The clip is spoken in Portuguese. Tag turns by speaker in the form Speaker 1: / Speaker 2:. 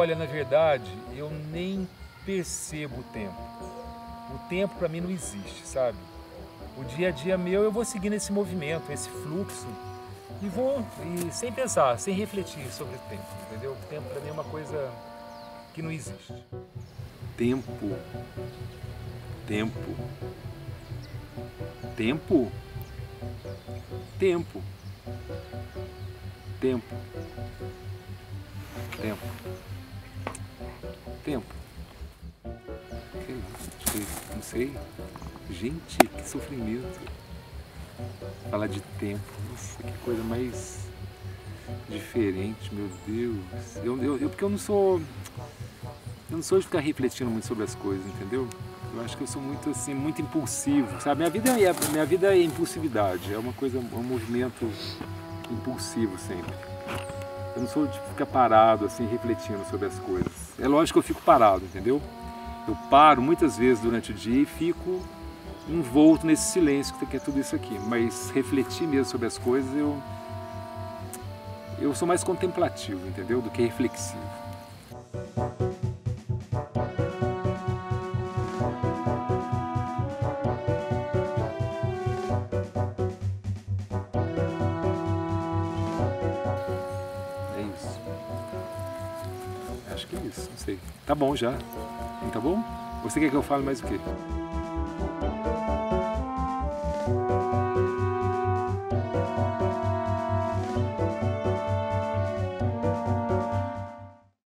Speaker 1: Olha, na verdade, eu nem percebo o tempo. O tempo para mim não existe, sabe? O dia a dia meu eu vou seguindo esse movimento, esse fluxo e vou e sem pensar, sem refletir sobre o tempo, entendeu? O tempo para mim é uma coisa que não existe.
Speaker 2: Tempo. Tempo. Tempo. Tempo. Tempo. Tempo. Tempo. Sei lá, acho que, não sei. Gente, que sofrimento. Falar de tempo. Nossa, que coisa mais diferente, meu Deus. Eu, eu, eu, porque eu não sou. Eu não sou de ficar refletindo muito sobre as coisas, entendeu? Eu acho que eu sou muito assim, muito impulsivo, sabe? Minha vida é, minha vida é impulsividade, é uma coisa, um movimento impulsivo sempre. Eu não sou de ficar parado assim, refletindo sobre as coisas. É lógico que eu fico parado, entendeu? Eu paro muitas vezes durante o dia e fico envolto nesse silêncio que é tudo isso aqui. Mas refletir mesmo sobre as coisas, eu eu sou mais contemplativo, entendeu? Do que reflexivo isso. Acho que é isso, não sei. Tá bom já. Tá bom? Você quer que eu fale mais o quê?